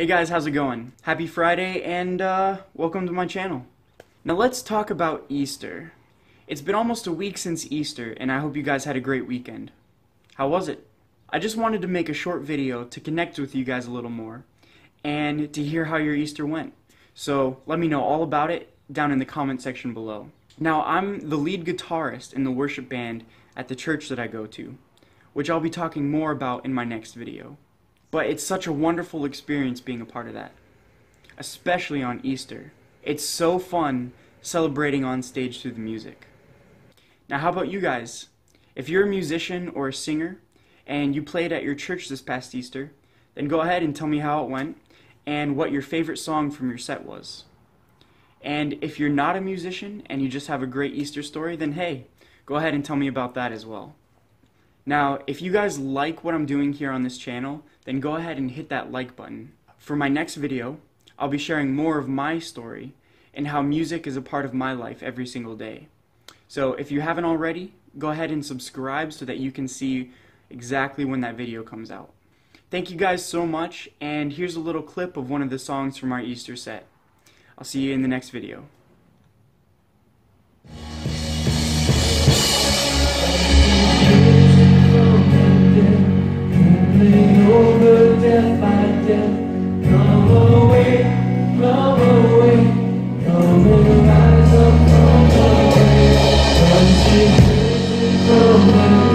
Hey guys, how's it going? Happy Friday and uh, welcome to my channel. Now let's talk about Easter. It's been almost a week since Easter and I hope you guys had a great weekend. How was it? I just wanted to make a short video to connect with you guys a little more and to hear how your Easter went. So let me know all about it down in the comment section below. Now I'm the lead guitarist in the worship band at the church that I go to, which I'll be talking more about in my next video. But it's such a wonderful experience being a part of that, especially on Easter. It's so fun celebrating on stage through the music. Now, how about you guys? If you're a musician or a singer and you played at your church this past Easter, then go ahead and tell me how it went and what your favorite song from your set was. And if you're not a musician and you just have a great Easter story, then hey, go ahead and tell me about that as well. Now, if you guys like what I'm doing here on this channel, then go ahead and hit that like button. For my next video, I'll be sharing more of my story and how music is a part of my life every single day. So if you haven't already, go ahead and subscribe so that you can see exactly when that video comes out. Thank you guys so much, and here's a little clip of one of the songs from our Easter set. I'll see you in the next video.